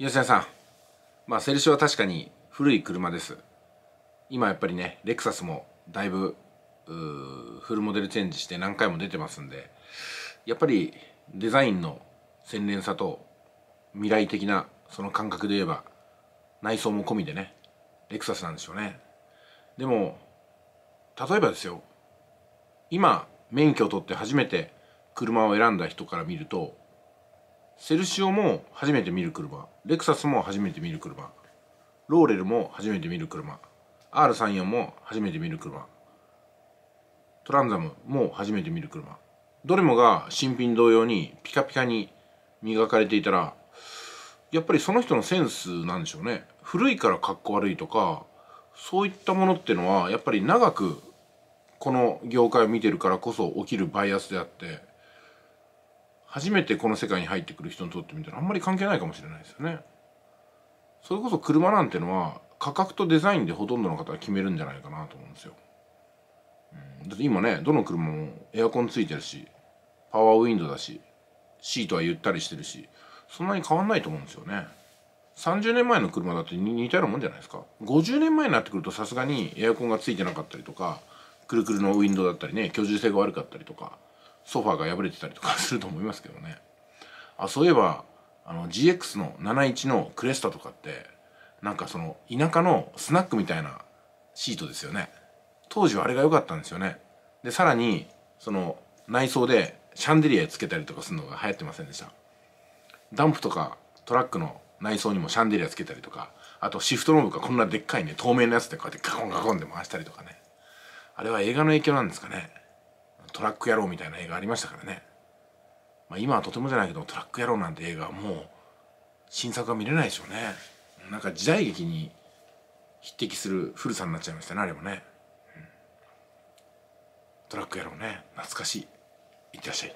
吉田さん。まあセルシオは確かに古い車です。今やっぱりねレクサスもだいぶフルモデルチェンジして何回も出てますんでやっぱりデザインの洗練さと未来的なその感覚で言えば内装も込みでねレクサスなんでしょうね。でも例えばですよ今免許を取って初めて車を選んだ人から見るとセルシオも初めて見る車。レクサスも初めて見る車。ローレルも初めて見る車。R34 も初めて見る車。トランザムも初めて見る車。どれもが新品同様にピカピカに磨かれていたらやっぱりその人のセンスなんでしょうね。古いからかっこ悪いとかそういったものっていうのはやっぱり長くこの業界を見てるからこそ起きるバイアスであって初めてこの世界に入ってくる人にとってみたらあんまり関係ないかもしれないですよね。それこそ車なんてのは価格とデザインでほとんどの方は決めるんじゃないかなと思うんですよ。うん、だって今ねどの車もエアコンついてるしパワーウィンドウだしシートはゆったりしてるしそんなに変わんないと思うんですよね。30年前の車だって似たようなもんじゃないですか50年前になってくるとさすがにエアコンがついてなかったりとかくるくるのウィンドウだったりね居住性が悪かったりとかソファーが破れてたりとかすると思いますけどね。あそういえばあの GX の71のクレスタとかってなんかその田舎のスナックみたいなシートですよね。当時はあれが良かったんですよね。でさらにその内装でシャンデリアつけたりとかするのが流行ってませんでした？ダンプとかトラックの内装にもシャンデリアつけたりとかあとシフトノブがこんなでっかいね透明なやつでこうやってガコンガコンで回したりとかね。あれは映画の影響なんですかね。トラック野郎みたいな映画ありましたからね、まあ、今はとてもじゃないけどトラック野郎なんて映画はもう新作は見れないでしょうね。なんか時代劇に匹敵する古さになっちゃいましたねあれもね、うん、トラック野郎ね懐かしい。いってらっしゃい。